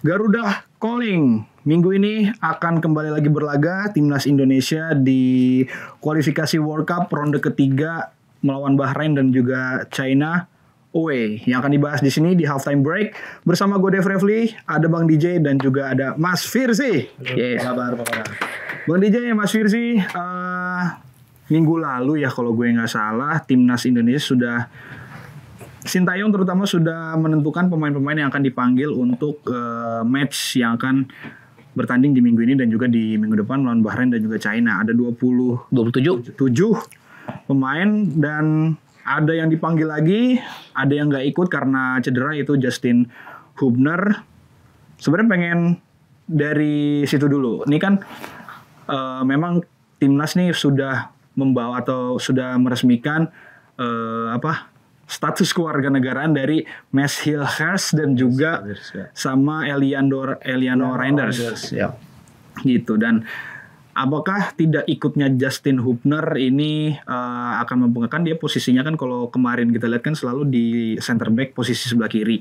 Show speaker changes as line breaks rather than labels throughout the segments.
Garuda Calling minggu ini akan kembali lagi berlaga timnas Indonesia di kualifikasi World Cup ronde ketiga melawan Bahrain dan juga China away yang akan dibahas di sini di halftime break bersama gue Dev Refli, ada Bang DJ dan juga ada Mas Firsi.
Yes.
Apa kabar, kabar? Bang DJ, Mas Firsi, eh, minggu lalu ya kalau gue nggak salah timnas Indonesia sudah Sintayong terutama sudah menentukan pemain-pemain yang akan dipanggil untuk eh, match yang akan bertanding di minggu ini dan juga di minggu depan melawan Bahrain dan juga China. Ada 27
27.
pemain dan ada yang dipanggil lagi, ada yang nggak ikut karena cedera itu Justin Hubner. Sebenarnya pengen dari situ dulu. Ini kan eh, memang timnas nih sudah membawa atau sudah meresmikan eh, apa status kewarganegaraan dari Mes Hilhers dan juga sama Eliandor Eliano Reinders
Ya.
gitu dan apakah tidak ikutnya Justin Hubner ini eh, akan mempengaruhkan dia posisinya kan kalau kemarin kita lihat kan selalu di center back posisi sebelah kiri.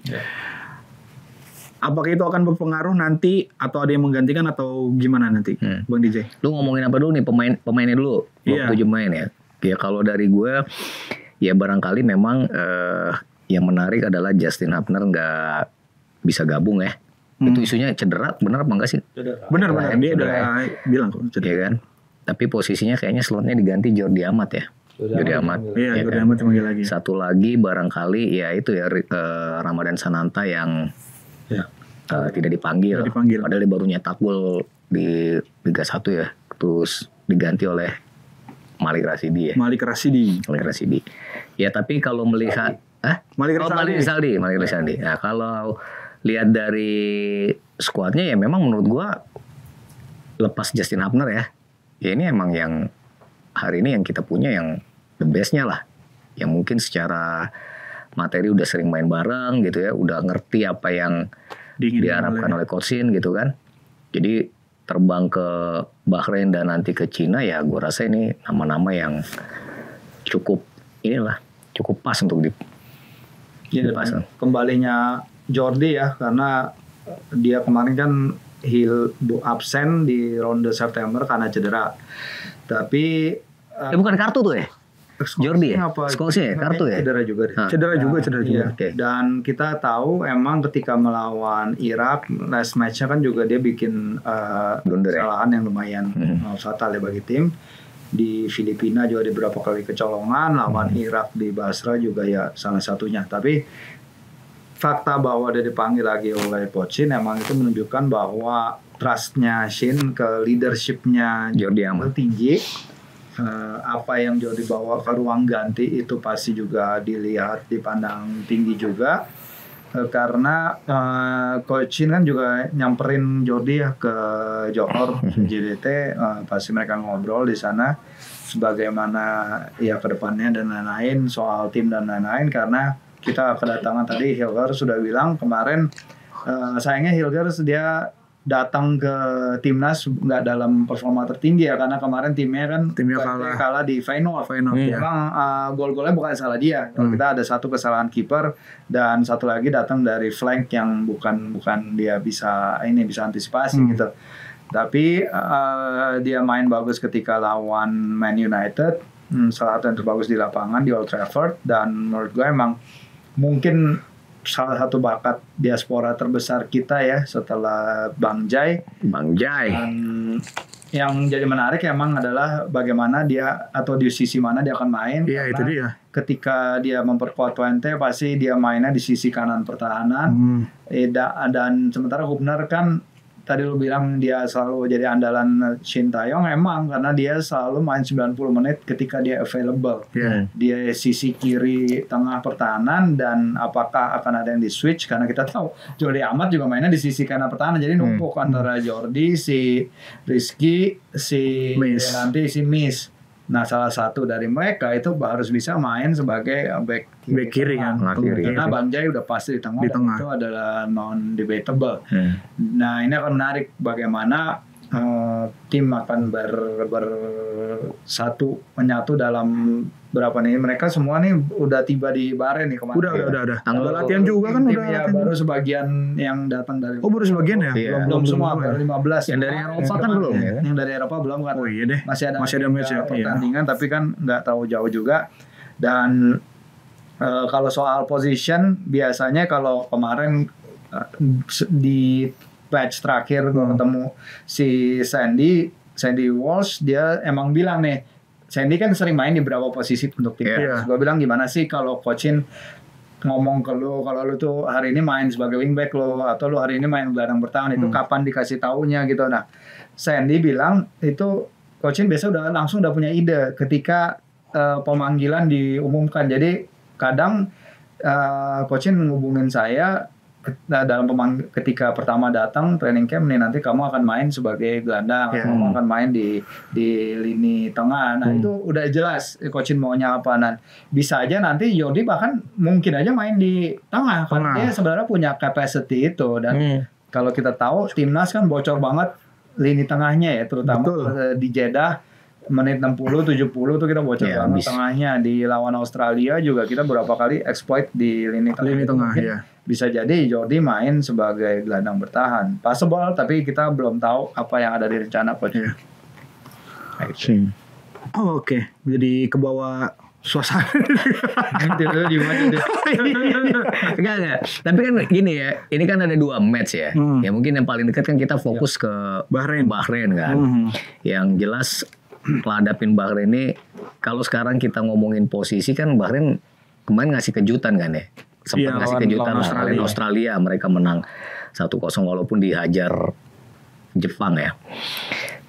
Apakah itu akan berpengaruh nanti atau ada yang menggantikan atau gimana nanti,
Hmm.
Bang DJ?
Lu ngomongin apa dulu nih pemain pemainnya dulu.
Iya.
27 pemain ya. Ya kalau dari gue ya barangkali memang eh, yang menarik adalah Justin Hubner nggak bisa gabung ya. Itu isunya cedera, bener apa enggak sih?
Benar benar dia
Cedera
udah bilang kok
Iya
cedera.
kan? Tapi posisinya kayaknya slotnya diganti Jordi Amat ya. Jordi Amat.
Iya,
ya
Jordan
kan?
Amat dipanggil lagi.
Satu lagi barangkali ya itu ya eh, Ramadan Sananta yang
Ya.
eh, tidak dipanggil.
Tidak dipanggil.
Padahal dia baru nyetak gol di Liga 1 ya. Terus diganti oleh Malik Rasidi ya.
Malik Rasidi.
Malik Rasidi. Ya tapi kalau melihat ah
Malik
Oh,
Rasadi.
Malik Rizaldi, Malik Rizaldi. Nah, kalau lihat dari skuadnya ya memang menurut gua lepas Justin Hubner ya. Ya ini emang yang hari ini yang kita punya yang the bestnya lah. Yang mungkin secara materi udah sering main bareng gitu ya, udah ngerti apa yang
Diinginkan
diharapkan oleh Coach Shin gitu kan. Jadi terbang ke Bahrain dan nanti ke Cina ya gue rasa ini nama-nama yang cukup inilah cukup pas untuk di Dipasang.
kembalinya Jordi ya karena dia kemarin kan bu- absen di ronde September karena cedera. Tapi
Eh bukan kartu tuh ya? Jordi ya?
Apa?
Scholes ya? Kartu ya?
Cedera juga deh.
Hah.
Cedera juga, cedera juga.
Iya.
Oke.
Dan kita tahu emang ketika melawan Irak last match-nya kan juga dia bikin eh,
Blunder ya?
kesalahan yang lumayan
Hmm.
eh, fatal ya bagi tim. Di Filipina juga ada beberapa kali kecolongan, lawan
Hmm.
Irak di Basra juga ya salah satunya. Tapi fakta bahwa dia dipanggil lagi oleh Pochin emang itu menunjukkan bahwa trustnya Shin ke leadershipnya
Jordi Amat.
tinggi. Eh, apa yang Jordi bawa ke ruang ganti itu pasti juga dilihat dipandang tinggi juga karena eh, Coach Shin kan juga nyamperin Jordi ya ke Johor JDT eh, pasti mereka ngobrol di sana sebagaimana ya ke depannya dan lain-lain soal tim dan lain-lain. Karena kita kedatangan tadi Hilgers sudah bilang kemarin eh, sayangnya Hilgers dia datang ke timnas nggak dalam performa tertinggi ya karena kemarin timnya kan
Timnya
kalah,
kalah.
di final.
Final,
Hmm.
ya.
Emang uh, gol-golnya bukan salah dia. Kalau
Hmm.
kita ada satu kesalahan kiper dan satu lagi datang dari flank yang bukan bukan dia bisa ini bisa antisipasi
Hmm.
gitu. Tapi uh, dia main bagus ketika lawan Man United. Hmm, salah satu yang terbagus di lapangan di Old Trafford dan menurut gue emang mungkin salah satu bakat diaspora terbesar kita ya setelah Bang Jai
Bang Jai.
dan yang jadi menarik emang adalah bagaimana dia atau di sisi mana dia akan main.
Iya, itu dia.
Ketika dia memperkuat Twente pasti dia mainnya di sisi kanan pertahanan.
Hmm.
Eh, da- dan sementara Hubner kan tadi lu bilang dia selalu jadi andalan Shin Taeyong emang karena dia selalu main 90 menit ketika dia available.
Iya.
Dia sisi kiri tengah pertahanan dan apakah akan ada yang di switch karena kita tahu Jordi Amat juga mainnya di sisi kanan pertahanan jadi numpuk antara Jordi si Rizky si
Miss.
ya nanti si Miss. Nah salah satu dari mereka itu harus bisa main sebagai back
Back kiri kan.
Kiri.
Karena Bang Jai udah pasti di tengah
Di tengah.
itu adalah non debatable.
Hmm.
Nah ini akan menarik bagaimana eh, tim akan ber, bersatu menyatu dalam berapa nih mereka semua nih udah tiba di Bahrain nih kemarin.
Udah, udah, udah, udah.
Tanggal
Udah latihan juga kan udah.
ya,
latihan.
baru sebagian yang datang dari
Oh, baru sebagian ya?
Iya.
belum semua
ya?
baru 15
Yang dari Eropa kan belum, ya kan?
yang dari Eropa belum kan
Oh iya deh.
masih ada
Masih ada match ya? Iya.
pertandingan tapi kan nggak tahu jauh juga dan eh, kalau soal position biasanya kalau kemarin eh, di patch terakhir gue
Hmm.
ketemu si Sandy Sandy Walsh dia emang bilang nih Sandy kan sering main di beberapa posisi untuk tim
Iya.
gue bilang gimana sih kalau coachin ngomong ke lu kalau lu tuh hari ini main sebagai wingback lo atau lu hari ini main gelandang bertahan itu
Hmm.
kapan dikasih taunya gitu nah Sandy bilang itu coachin biasa udah langsung udah punya ide ketika eh, pemanggilan diumumkan jadi kadang eh, coachin ngubungin saya dalam pemang ketika pertama datang training camp nih nanti kamu akan main sebagai gelandang
Iya.
kamu akan main di di lini tengah nah
Hmm.
itu udah jelas eh, coachin maunya apa dan bisa aja nanti Jordi bahkan mungkin aja main di tengah karena dia sebenarnya punya capacity itu dan
Hmm.
kalau kita tahu timnas kan bocor banget lini tengahnya ya terutama
Betul.
eh, di Jeddah menit 60 70 tuh kita bocor
Ya,
banget
habis.
tengahnya di lawan Australia juga kita berapa kali exploit di lini tengah
Lini tengah, ya.
Bisa jadi Jordi main sebagai gelandang bertahan possible tapi kita belum tahu apa yang ada di rencana coach
Iya. Oh, Oke, jadi ke bawah suasana.
Tidur di mana deh.
enggak enggak. Tapi kan gini ya, ini kan ada dua match ya.
Hmm.
Ya mungkin yang paling dekat kan kita fokus ke
Bahrain.
Bahrain kan.
Mhm.
Yang jelas ngadapin Bahrain ini kalau sekarang kita ngomongin posisi kan Bahrain kemarin ngasih kejutan kan ya. Sempat
Iya,
ngasih kejutan
lawan Australia.
lawan Australia mereka menang 1-0 walaupun dihajar Jepang ya.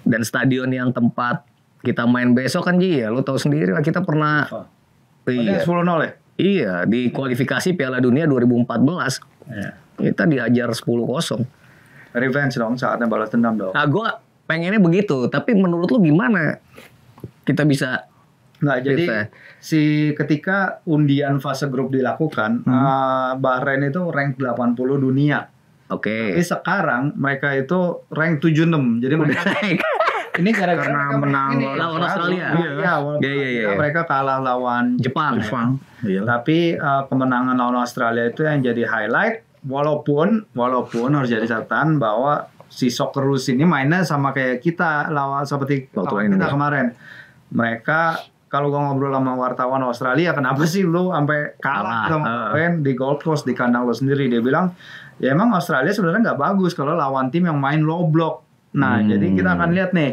Dan stadion yang tempat kita main besok kan Ji ya, lu tahu sendiri lah kita pernah
Iya.
Iya.
10 0 ya?
Iya, di kualifikasi Piala Dunia 2014
Iya.
kita dihajar 10-0.
Revenge dong saatnya balas dendam dong.
Nah, gue pengennya begitu, tapi menurut lu gimana kita bisa
Nggak, jadi
Bisa.
si ketika undian fase grup dilakukan, eh, Bahrain itu rank 80 dunia.
oke
Tapi sekarang mereka itu rank 76. Jadi mereka ini gara-gara
Karena menang
ini,
lawan Australia.
Iya, walaupun
Iya, iya, iya.
mereka kalah lawan
Jepang.
Jepang. Iya.
Tapi eh, kemenangan lawan Australia itu yang jadi highlight. Walaupun walaupun harus jadi catatan bahwa si Socceroos ini mainnya sama kayak kita lawan seperti
Waktu
lawan kita
ya.
kemarin. Mereka kalau gua ngobrol sama wartawan Australia, kenapa sih lu sampai kalah sama
eh.
di Gold Coast di kandang lo sendiri? Dia bilang ya emang Australia sebenarnya nggak bagus kalau lawan tim yang main low block. Nah,
Hmm.
jadi kita akan lihat nih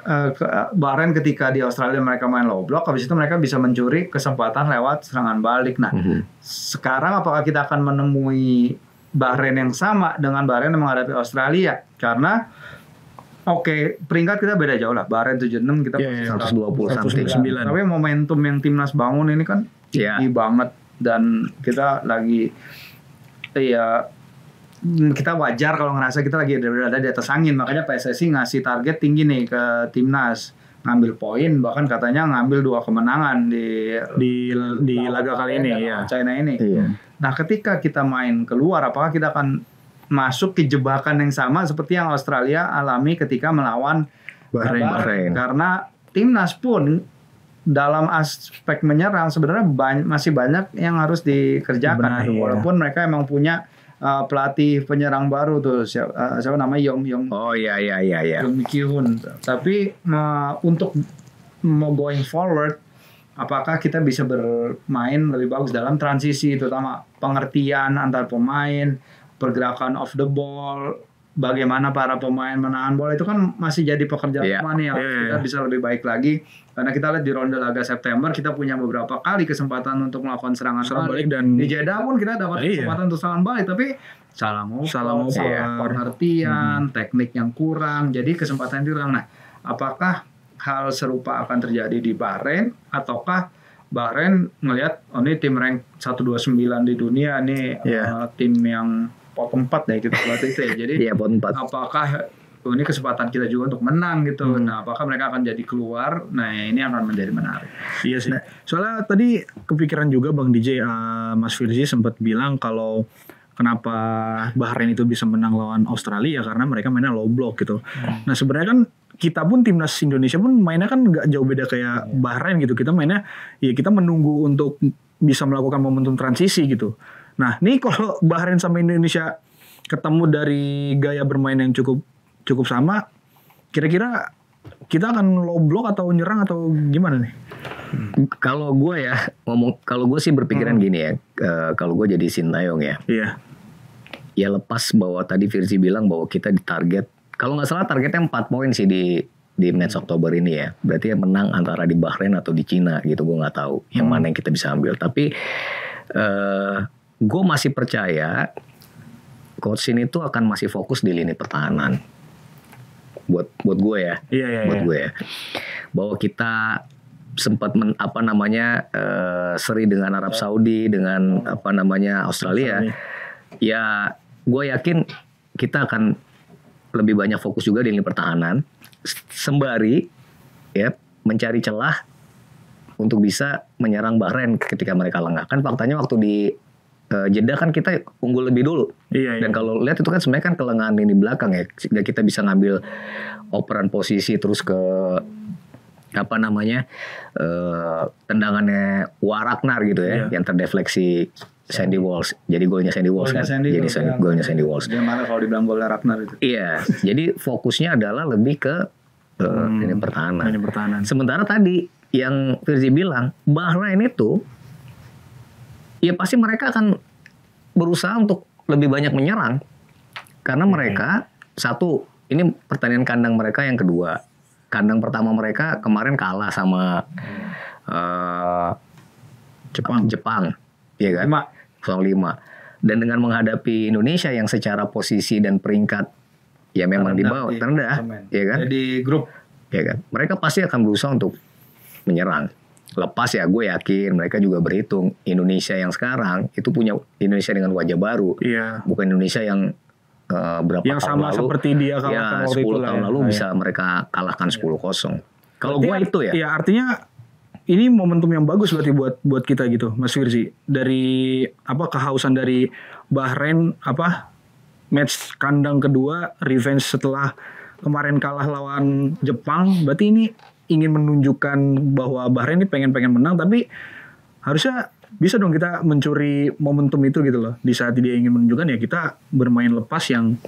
eh, ke- Bahrain ketika di Australia mereka main low block, habis itu mereka bisa mencuri kesempatan lewat serangan balik. Nah,
Mhm.
sekarang apakah kita akan menemui Bahrain yang sama dengan Bahrain yang menghadapi Australia? Karena oke, peringkat kita beda jauh lah. Bahrain 76 kita
Iya, iya,
120 something.
109.
Tapi momentum yang timnas bangun ini kan
Iya.
tinggi banget dan kita lagi ya mm, kita wajar kalau ngerasa kita lagi berada di atas angin makanya PSSI ngasih target tinggi nih ke timnas ngambil poin bahkan katanya ngambil dua kemenangan di
Di di laga kali ini ya.
China ini.
Iya.
Nah, ketika kita main keluar, apakah kita akan masuk ke jebakan yang sama seperti yang Australia alami ketika melawan
Bahrain.
Bahrain.
Karena timnas pun dalam aspek menyerang sebenarnya bany- masih banyak yang harus dikerjakan.
Benahi, ya.
Walaupun mereka emang punya uh, pelatih penyerang baru tuh siapa, uh, siapa namanya Yong Yong
Oh iya iya iya iya.
Yong Ki-hun. Tapi uh, untuk mau going forward apakah kita bisa bermain lebih bagus dalam transisi terutama pengertian antar pemain, pergerakan off the ball, bagaimana para pemain menahan bola itu kan masih jadi pekerjaan
Iya.
rumah nih yang
Iya, iya,
kita
iya.
bisa lebih baik lagi karena kita lihat di ronde laga September kita punya beberapa kali kesempatan untuk melakukan serangan
Serang
balik.
dan
Di Jeddah pun kita dapat
Iya.
kesempatan untuk serangan balik tapi salah ngoper,
Salah ngoper.
salah pengertian, teknik yang kurang, jadi kesempatan itu kurang. Nah, apakah hal serupa akan terjadi di Bahrain ataukah Bahrain ngelihat oh ini tim rank 129 di dunia nih
Iya.
eh, tim yang pot 4 deh kita buat itu ya. Jadi
Iya, pot 4.
apakah oh, ini kesempatan kita juga untuk menang gitu.
Hmm.
Nah, apakah mereka akan jadi keluar? Nah, ini akan menjadi menarik.
Iya sih. Soalnya tadi kepikiran juga Bang DJ, eh, Mas Firzi sempat bilang kalau kenapa Bahrain itu bisa menang lawan Australia ya karena mereka mainnya low block gitu. Nah sebenarnya kan kita pun timnas Indonesia pun mainnya kan nggak jauh beda kayak Bahrain gitu. Kita mainnya ya kita menunggu untuk bisa melakukan momentum transisi gitu. Nah nih kalau Bahrain sama Indonesia ketemu dari gaya bermain yang cukup cukup sama, kira-kira kita akan low block atau nyerang atau gimana nih?
Kalau gue ya ngomong, kalau gue sih berpikiran
Hmm.
gini ya, eh, kalau gue jadi Sintayong ya,
Iya.
ya lepas bahwa tadi Virzi bilang bahwa kita ditarget, kalau nggak salah targetnya 4 poin sih di di match Oktober ini ya, berarti yang menang antara di Bahrain atau di Cina gitu, gue nggak tahu yang
Hmm.
mana yang kita bisa ambil. Tapi eh gue masih percaya coach Shin itu akan masih fokus di lini pertahanan. Buat buat gue ya,
Iya iya.
buat
iya.
gue ya bahwa kita sempat men, apa namanya eh, seri dengan Arab Saudi dengan apa namanya Australia ya gue yakin kita akan lebih banyak fokus juga di lini pertahanan sembari ya mencari celah untuk bisa menyerang Bahrain ketika mereka lengah kan faktanya waktu di eh, Jeddah kan kita unggul lebih dulu
Iya iya.
dan kalau lihat itu kan sebenarnya kan kelengahan ini belakang ya sehingga kita bisa ngambil operan posisi terus ke apa namanya eh tendangannya Waraknar gitu ya
Iya.
yang terdefleksi Sandy Walsh jadi golnya Sandy Walsh
Golnya
kan
Sandy
jadi
tuh,
Sandy-
ya.
golnya Sandy Walsh
Dia marah kalau dibilang golnya Ragnar itu.
iya jadi fokusnya adalah lebih ke eh,
Hmm,
lini pertahanan
Lini pertahanan.
Sementara tadi yang Firzi bilang Bahrain itu ya pasti mereka akan berusaha untuk lebih banyak menyerang. Karena mereka satu ini pertandingan kandang mereka yang kedua kandang pertama mereka kemarin kalah sama eh,
Jepang.
Jepang ya kan?
Lima.
05 dan dengan menghadapi Indonesia yang secara posisi dan peringkat ya memang di bawah
Terendah di klasemen.
ya kan?
Jadi grup.
Ya kan? Mereka pasti akan berusaha untuk menyerang lepas ya gue yakin mereka juga berhitung Indonesia yang sekarang itu punya Indonesia dengan wajah baru
Iya.
bukan Indonesia yang eh, berapa
Yang
tahun
sama
lalu
seperti dia kalahkan
ya
waktu
10
itu lah
tahun
ya.
lalu
Ah,
bisa mereka kalahkan 10-0 kalau
Berarti
gue itu ya
Iya artinya ini momentum yang bagus berarti buat buat kita gitu, Mas Firzi. Dari apa kehausan dari Bahrain apa match kandang kedua revenge setelah kemarin kalah lawan Jepang. Berarti ini ingin menunjukkan bahwa Bahrain ini pengen-pengen menang tapi harusnya bisa dong kita mencuri momentum itu gitu loh. Di saat dia ingin menunjukkan ya kita bermain lepas yang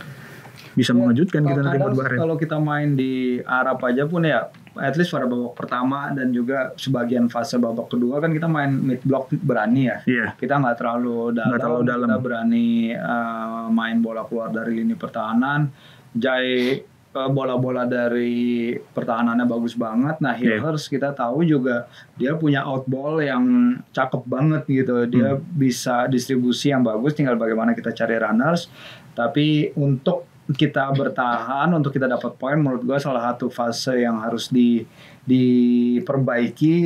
bisa mengejutkan kita nanti buat Bahrain.
kalau kita main di Arab aja pun ya at least pada babak pertama dan juga sebagian fase babak kedua kan kita main mid block berani ya
Iya.
kita nggak terlalu dalam,
terlalu dalam.
kita berani uh, main bola keluar dari lini pertahanan Jai bola-bola dari pertahanannya bagus banget nah. Hillers kita tahu juga dia punya outball yang cakep banget gitu dia
Hmm.
bisa distribusi yang bagus tinggal bagaimana kita cari runners tapi untuk kita bertahan untuk kita dapat poin menurut gue salah satu fase yang harus di diperbaiki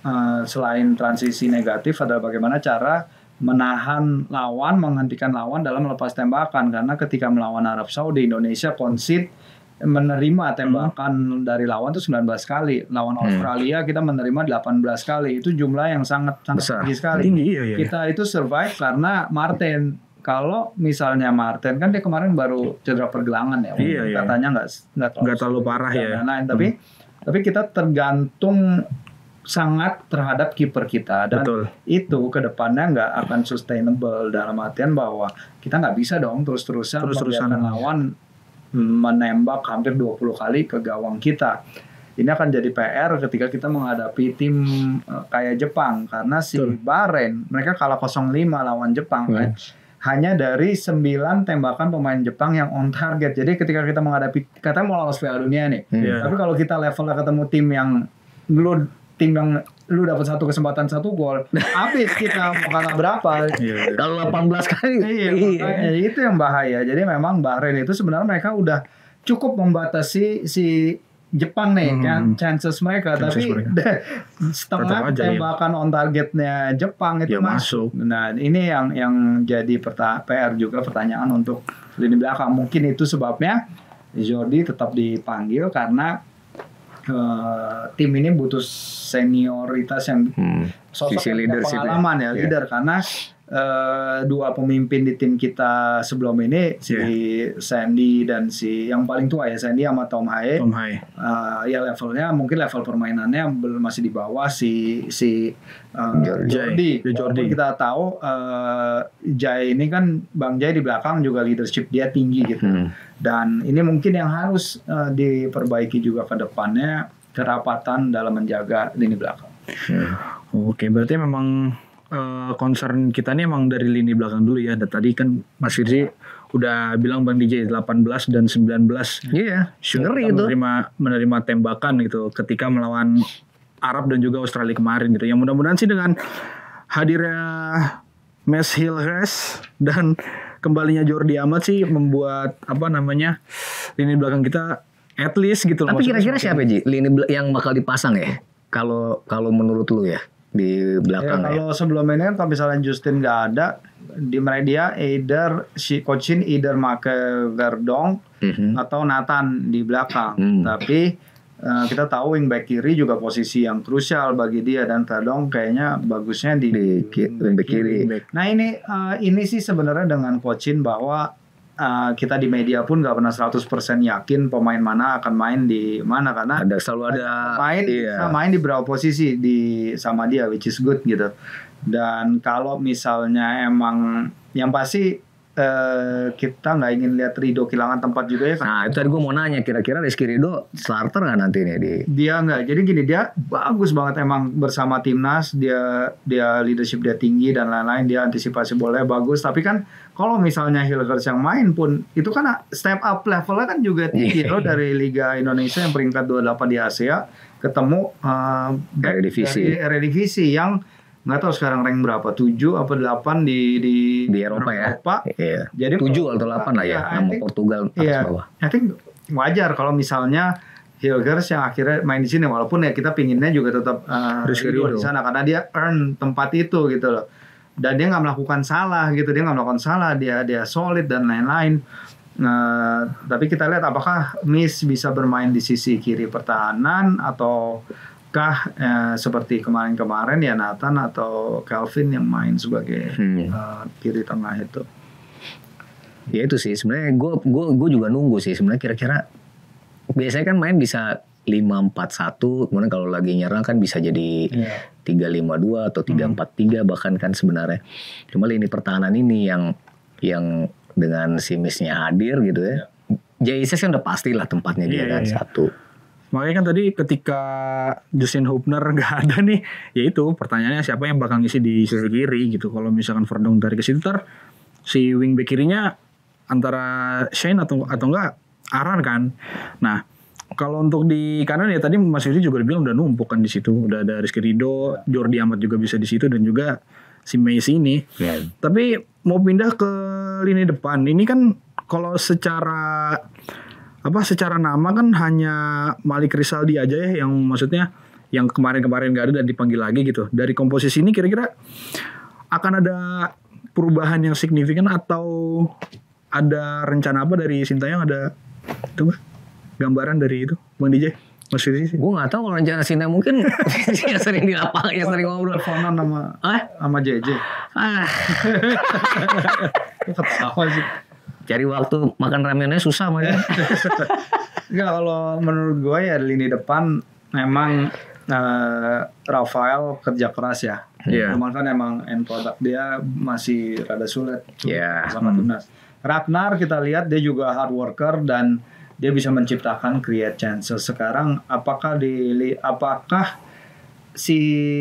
eh, selain transisi negatif adalah bagaimana cara menahan lawan menghentikan lawan dalam melepas tembakan karena ketika melawan Arab Saudi Indonesia konsit menerima tembakan dari lawan itu 19 kali lawan Australia kita menerima 18 kali itu jumlah yang sangat sangat
Besar.
tinggi sekali
Tinggi iya iya.
kita itu survive karena Martin kalau misalnya Martin kan dia kemarin baru cedera pergelangan ya
Iya, iya.
katanya nggak nggak
Nggak terlalu parah ya.
lain-lain. tapi tapi kita tergantung sangat terhadap kiper kita dan
Betul.
itu ke depannya nggak akan sustainable dalam artian bahwa kita nggak bisa dong terus-terusan
Terus-terusan.
membiarkan lawan menembak hampir 20 kali ke gawang kita. Ini akan jadi PR ketika kita menghadapi tim eh, kayak Jepang karena si
Betul.
Bahrain mereka kalah 0-5 lawan Jepang
Hmm.
kan. Hanya dari 9 tembakan pemain Jepang yang on target. Jadi ketika kita menghadapi katanya mau lolos Piala Dunia nih.
Hmm.
Iya.
Tapi kalau kita levelnya ketemu tim yang lu tim yang lu dapat satu kesempatan satu gol, habis kita mau kalah berapa?
Iya. iya.
kalau 18 kali
Iya, makanya itu yang bahaya. Jadi memang Bahrain itu sebenarnya mereka udah cukup membatasi si Jepang nih
Hmm.
kan chances mereka
Chances
tapi
mereka.
setengah
Tetap aja, iya.
tembakan on targetnya Jepang itu
Ya,
masuk.
masuk.
Nah, ini yang yang jadi perta- PR juga pertanyaan untuk lini belakang. Mungkin itu sebabnya Jordi tetap dipanggil karena eh, tim ini butuh senioritas yang
Hmm.
sosok
Sisi
yang
leadership ya.
pengalaman ya,
Iya.
leader karena eh, dua pemimpin di tim kita sebelum ini si Sandy dan si yang paling tua ya Sandy sama Tom Haye.
Tom Hai.
Uh, ya levelnya mungkin level permainannya belum masih di bawah si si uh,
Jordi.
Jordi.
Ya, Jordi.
Kita tahu uh, Jai ini kan Bang Jai di belakang juga leadership dia tinggi gitu.
Hmm.
Dan ini mungkin yang harus uh, diperbaiki juga ke depannya kerapatan dalam menjaga lini belakang.
Oke, berarti memang eh, concern kita nih emang dari lini belakang dulu ya. Dan tadi kan Mas Firzi udah bilang Bang DJ 18 dan 19
Iya,
Shoot
ngeri itu.
menerima menerima tembakan gitu ketika melawan Arab dan juga Australia kemarin gitu. Yang mudah-mudahan sih dengan hadirnya Mes Hilgers dan kembalinya Jordi Amat sih membuat apa namanya lini belakang kita at least gitu.
Tapi kira-kira siapa Ji? Lini yang bakal dipasang ya? Kalau kalau menurut lu ya di
Ya,
belakang ya.
kalau sebelum ini kan kalau misalnya Justin nggak ada di media either si Cochin either make Verdong
Mhm.
atau Nathan di belakang.
Hmm.
Tapi eh, kita tahu wingback kiri juga posisi yang krusial bagi dia dan Verdong kayaknya bagusnya di,
Di ki- wingback kiri.
Nah ini eh, ini sih sebenarnya dengan Cochin bahwa eh, kita di media pun nggak pernah 100% yakin pemain mana akan main di mana karena
Ada selalu ada
main
iya.
main di berapa posisi di sama dia which is good gitu dan kalau misalnya emang yang pasti eh, kita nggak ingin lihat Rido kehilangan tempat juga ya kan
Nah, itu tadi gue mau nanya kira-kira Rizky Ridho starter nggak nanti nih di
dia nggak. Jadi gini dia bagus banget emang bersama timnas. Dia dia leadership dia tinggi dan lain-lain. Dia antisipasi bola bagus. Tapi kan kalau misalnya Hilgers yang main pun itu kan step up levelnya kan juga tinggi
Iya.
loh dari Liga Indonesia yang peringkat 28 di Asia. Ketemu uh, dari Eredivisie yang nggak tahu sekarang rank berapa 7 apa 8 di di,
di Eropa ya. Iya.
Jadi
Tujuh atau delapan lah ya,
Iya, I
sama
think-
Portugal atas
Iya,
bawah.
I think wajar kalau misalnya Hilgers yang akhirnya main di sini walaupun ya kita pinginnya juga tetap uh, di sana karena dia earn tempat itu gitu loh dan dia nggak melakukan salah gitu dia nggak melakukan salah dia dia solid dan lain-lain Nah, tapi kita lihat apakah Miss bisa bermain di sisi kiri pertahanan ataukah eh, seperti kemarin-kemarin ya Nathan atau Calvin yang main sebagai
Hmm.
eh, kiri tengah itu.
Ya itu sih sebenarnya gue gue gue juga nunggu sih sebenarnya kira-kira biasanya kan main bisa 5-4-1 kemudian kalau lagi nyerang kan bisa jadi
Iya.
3-5-2 atau 3-4-3 bahkan kan sebenarnya cuma lini pertahanan ini yang yang dengan si Miss-nya hadir gitu ya JIS kan udah pastilah tempatnya dia
Iya,
kan
iya.
satu
Makanya kan tadi ketika Justin Hubner nggak ada nih, ya itu pertanyaannya siapa yang bakal ngisi di sisi kiri gitu. Kalau misalkan Verdong dari ke situ ntar si wingback kirinya antara Shane atau atau enggak Aran kan. Nah kalau untuk di kanan ya tadi Mas Yudi juga bilang udah numpuk kan di situ. Udah ada Rizky Ridho, Jordi Amat juga bisa di situ dan juga si Messi ini.
ya
Tapi mau pindah ke lini depan. Ini kan kalau secara apa secara nama kan hanya Malik Rizaldi aja ya yang maksudnya yang kemarin-kemarin gak ada dan dipanggil lagi gitu. Dari komposisi ini kira-kira akan ada perubahan yang signifikan atau ada rencana apa dari Sintayong ada itu gambaran dari itu Bang DJ Mas Firzi sih.
gue nggak tahu kalau rencana Sina mungkin yang sering di lapangan yang sering ngobrol
Teleponan sama
ah
sama JJ.
ah
Ketawa sih.
Cari waktu makan ramennya susah mah.
Enggak kalau menurut gue ya lini depan memang eh, Rafael kerja keras ya.
Iya.
Cuman kan emang end product dia masih rada sulit
Iya.
sama timnas. Ragnar kita lihat dia juga hard worker dan dia bisa menciptakan create chances. Sekarang apakah di apakah si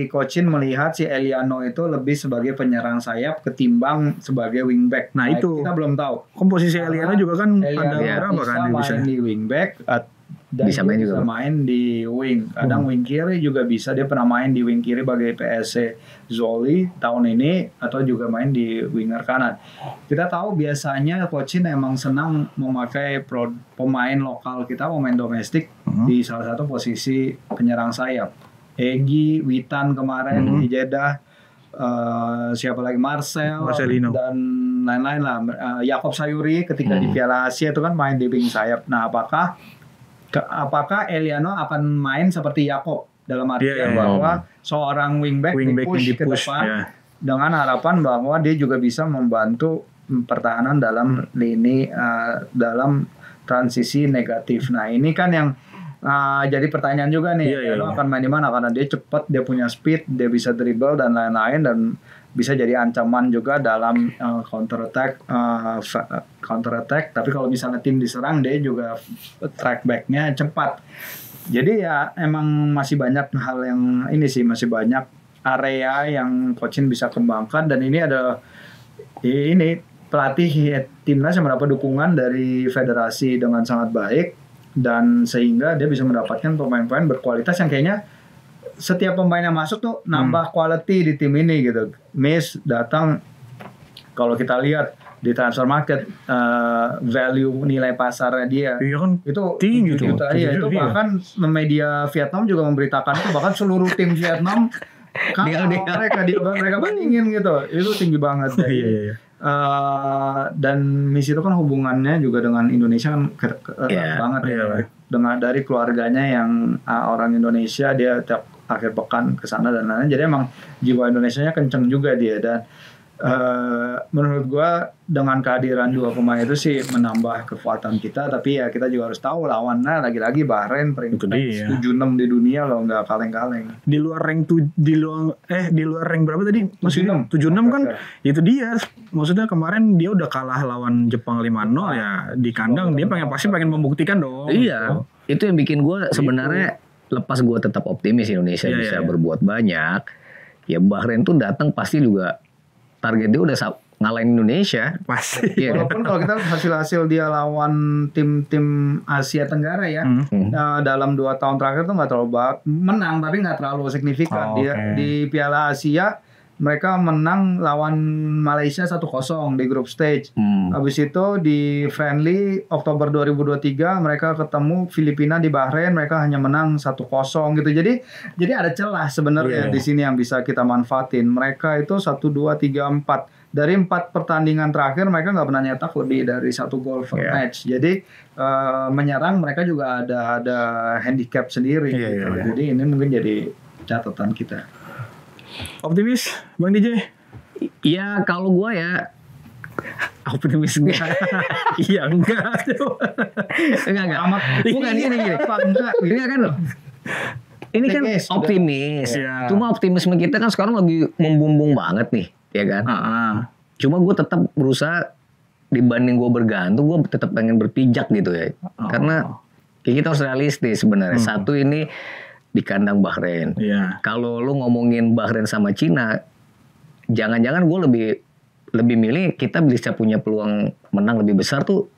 Cochin melihat si Eliano itu lebih sebagai penyerang sayap ketimbang sebagai wingback.
Nah, itu.
kita belum tahu.
Komposisi Eliana juga kan
Eliano
ada berapa
bisa
kan dia bisa.
main di wingback at- dan
Bisa main juga,
bisa main di wing. Kadang
Hmm.
wing kiri juga bisa. Dia pernah main di wing kiri bagi PSC Zoli tahun ini atau juga main di winger kanan. Kita tahu biasanya Cochin emang senang memakai pro- pemain lokal kita, pemain domestik
Hmm.
di salah satu posisi penyerang sayap. Egi, Witan kemarin
Hmm.
di Jeddah, eh, siapa lagi Marcel
Marcelino.
dan lain-lain lah. Eh, Yakob Sayuri ketika di
Hmm.
Piala Asia itu kan main di wing sayap. Nah, apakah ke- apakah Eliano akan main seperti Yakob dalam artian
Iya, iya.
bahwa seorang wingback,
Wingback
di-push
yang
ke depan
ya.
dengan harapan bahwa dia juga bisa membantu pertahanan dalam lini eh, dalam transisi negatif. Nah ini kan yang eh, jadi pertanyaan juga nih,
Iya, iya,
lo
iya.
akan main di mana? Karena dia cepat, dia punya speed, dia bisa dribble dan lain-lain dan bisa jadi ancaman juga dalam eh, counter attack, counter attack. Tapi kalau misalnya tim diserang, dia juga track backnya cepat. Jadi ya emang masih banyak hal yang ini sih masih banyak area yang coachin bisa kembangkan dan ini ada ini pelatih ya, timnas yang mendapat dukungan dari federasi dengan sangat baik dan sehingga dia bisa mendapatkan pemain-pemain berkualitas yang kayaknya setiap pemain yang masuk tuh nambah quality di tim ini gitu. Miss datang kalau kita lihat di transfer market eh, value nilai pasarnya dia
Iya kan
itu
Tinggi
7
tuh,
juta
7
iya, itu
iya.
bahkan media Vietnam juga memberitakan itu bahkan seluruh tim Vietnam kan
Dia- dia-
mereka mereka bandingin gitu itu tinggi banget
Iya iya iya.
Eh, dan Miss itu kan hubungannya juga dengan Indonesia kan ke- ke- erat
Iya,
banget ya.
iya.
dengan dari keluarganya yang uh, orang Indonesia dia tiap akhir pekan ke sana dan lain-lain jadi emang jiwa Indonesianya kenceng juga dia dan eh, menurut gua dengan kehadiran dua pemain itu sih menambah kekuatan kita tapi ya kita juga harus tahu lawannya lagi-lagi Bahrain
Itu
peringkat
dia.
76 di dunia loh nggak kaleng-kaleng
Di luar rank tu, di luar eh di luar rank berapa tadi? Maksudnya 76 kan itu dia. Maksudnya kemarin dia udah kalah lawan Jepang 5-0 ya di kandang dia pengen pasti pengen membuktikan dong.
Iya, itu yang bikin gue sebenarnya lepas gue tetap optimis Indonesia
Iya,
bisa
iya, iya.
berbuat banyak. Ya Bahrain tuh datang pasti juga target dia udah ngalahin Indonesia.
Pasti.
Iya kan?
Walaupun kalau kita hasil-hasil dia lawan tim-tim Asia Tenggara ya,
Hmm.
Hmm.
eh, dalam dua tahun terakhir tuh nggak terlalu menang tapi nggak terlalu signifikan.
Oh,
Dia
oke.
di Piala Asia mereka menang lawan Malaysia 1-0 di grup stage.
Hmm.
Habis itu di friendly Oktober 2023 mereka ketemu Filipina di Bahrain mereka hanya menang 1-0 gitu. Jadi jadi ada celah sebenarnya
Iya.
di sini yang bisa kita manfaatin. Mereka itu 1 2 3 4 dari empat pertandingan terakhir mereka nggak pernah nyetak lebih dari satu gol per
Iya.
match. Jadi eh, menyerang mereka juga ada ada handicap sendiri.
Iya,
gitu.
iya, iya.
Jadi ini mungkin jadi catatan kita.
Optimis Bang DJ?
Ya kalau gue ya
Optimis enggak? Iya enggak.
enggak enggak.
Amat
Bukan gini gini.
apa enggak?
Ini kan ini kan
Optimis.
Iya.
Cuma optimisme kita kan sekarang lagi membumbung banget nih, ya kan?
Heeh.
Cuma gue tetap berusaha dibanding gue bergantung, gue tetap pengen berpijak gitu ya. Karena ya kita harus realistis sebenarnya. Satu ini di kandang Bahrain.
Iya.
Kalau lu ngomongin Bahrain sama Cina, jangan-jangan gue lebih lebih milih kita bisa punya peluang menang lebih besar tuh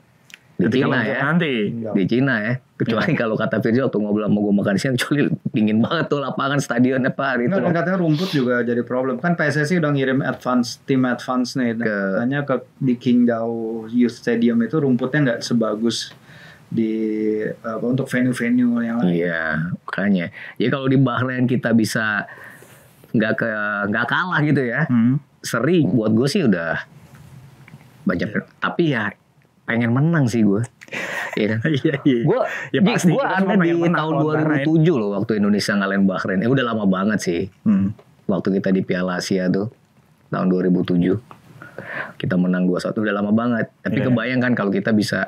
di
Ketika
Cina ya.
nanti.
Di Cina ya. Kecuali kalau kata Virgil waktu ngobrol sama gue makan siang, kecuali dingin banget tuh lapangan stadion apa hari itu.
Enggak, dan katanya rumput juga jadi problem. Kan PSSI udah ngirim advance tim advance nih.
Ke-
katanya ke di Qingdao Youth Stadium itu rumputnya nggak sebagus di apa, untuk venue-venue yang lain.
Iya, makanya. Ya kalau di Bahrain kita bisa nggak ke nggak kalah gitu ya,
Hmm.
seri buat gue sih udah banyak. Tapi ya pengen menang sih gue. Iya kan?
Iya iya.
Gue
Ya pasti,
gue ada di
menang
tahun
lawan Bahrain.
2007 loh waktu Indonesia ngalahin Bahrain. Eh udah lama banget sih.
Hmm.
Waktu kita di Piala Asia tuh tahun 2007. Kita menang 2-1 udah lama banget. Tapi
Iya.
kebayangkan kalau kita bisa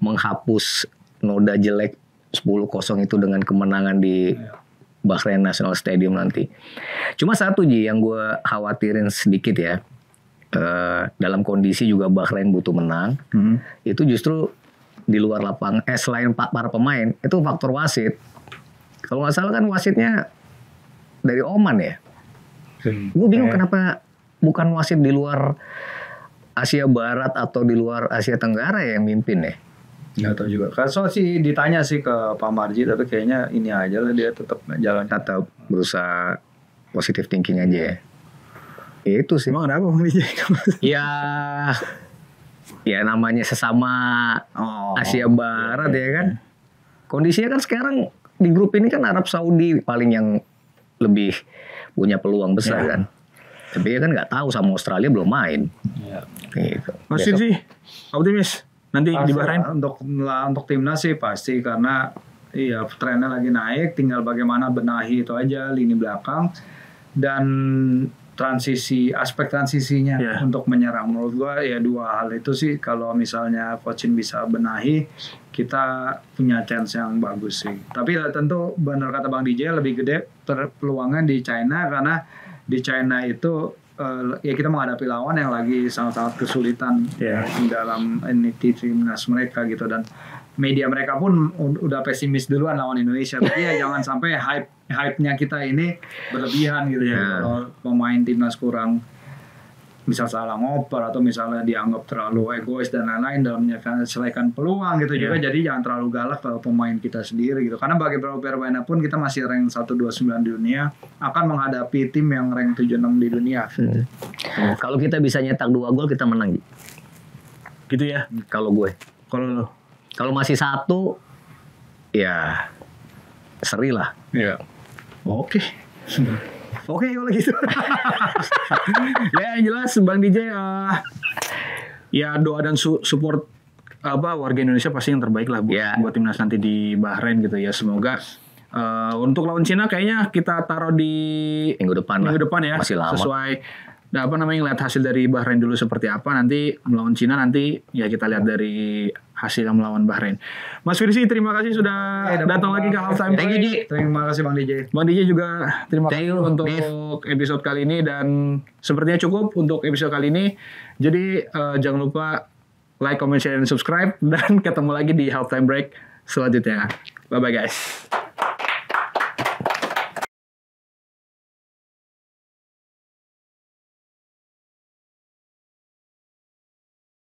menghapus noda jelek 10-0 itu dengan kemenangan di Bahrain National Stadium nanti. Cuma satu Ji yang gue khawatirin sedikit ya. Eh, dalam kondisi juga Bahrain butuh menang.
Hmm.
Itu justru di luar lapangan, eh selain pa- para pemain, itu faktor wasit. Kalau nggak salah kan wasitnya dari Oman ya. Gue bingung
Eh.
kenapa bukan wasit di luar Asia Barat atau di luar Asia Tenggara yang mimpin ya.
Nggak tahu juga. Kan so sih ditanya sih ke Pak Marji tapi kayaknya ini aja lah dia tetap jalan.
Tetap berusaha positive thinking aja ya. Ya itu sih.
Emang ada apa Bang DJ?
Ya, ya namanya sesama
Oh.
Asia Barat ya kan. Kondisinya kan sekarang di grup ini kan Arab Saudi paling yang lebih punya peluang besar
Ya.
kan. Tapi ya kan nggak tahu sama Australia belum main.
Iya.
Gitu.
Masih sih optimis nanti di
Pasti
Bahrain.
lah, Untuk untuk timnas sih pasti karena iya trennya lagi naik, tinggal bagaimana benahi itu aja lini belakang dan transisi aspek transisinya
Iya.
untuk menyerang menurut gua ya dua hal itu sih kalau misalnya coachin bisa benahi kita punya chance yang bagus sih tapi ya tentu benar kata bang DJ lebih gede peluangnya di China karena di China itu eh, ya kita menghadapi lawan yang lagi sangat-sangat kesulitan di dalam timnas mereka gitu. Dan media mereka pun udah pesimis duluan lawan Indonesia. Tapi ya jangan sampai hype hype-nya kita ini berlebihan gitu. Ya
Iya.
kalau pemain timnas kurang misal salah ngoper atau misalnya dianggap terlalu egois dan lain-lain dalam menyelesaikan peluang gitu juga
Iya.
jadi jangan terlalu galak kalau pemain kita sendiri gitu karena bagi beberapa pemain pun kita masih rank 129 di dunia akan menghadapi tim yang rank 76 di dunia
Kalau kita bisa nyetak dua gol kita menang.
Gitu ya.
Kalau gue.
Kalau.
Kalau masih satu, ya seri lah.
Iya. Oke. Oke kalau gitu. ya yang jelas Bang DJ eh, ya doa dan su- support apa warga Indonesia pasti yang terbaik lah buat,
Ya.
buat timnas nanti di Bahrain gitu ya. Semoga eh, untuk lawan Cina kayaknya kita taruh di
Minggu depan lah.
minggu depan ya.
Masih lama.
Sesuai nah, apa namanya lihat hasil dari Bahrain dulu seperti apa nanti melawan Cina nanti ya kita lihat dari hasil yang melawan Bahrain. Mas Firsi terima kasih sudah
Eh, dapat
datang lagi ke halftime.
Thank you,
terima kasih Bang DJ
Bang DJ juga terima
Thank
kasih
you,
untuk
Dev.
episode kali ini dan sepertinya cukup untuk episode kali ini. Jadi eh, jangan lupa like, comment, share, dan subscribe dan ketemu lagi di halftime break selanjutnya. Bye bye guys.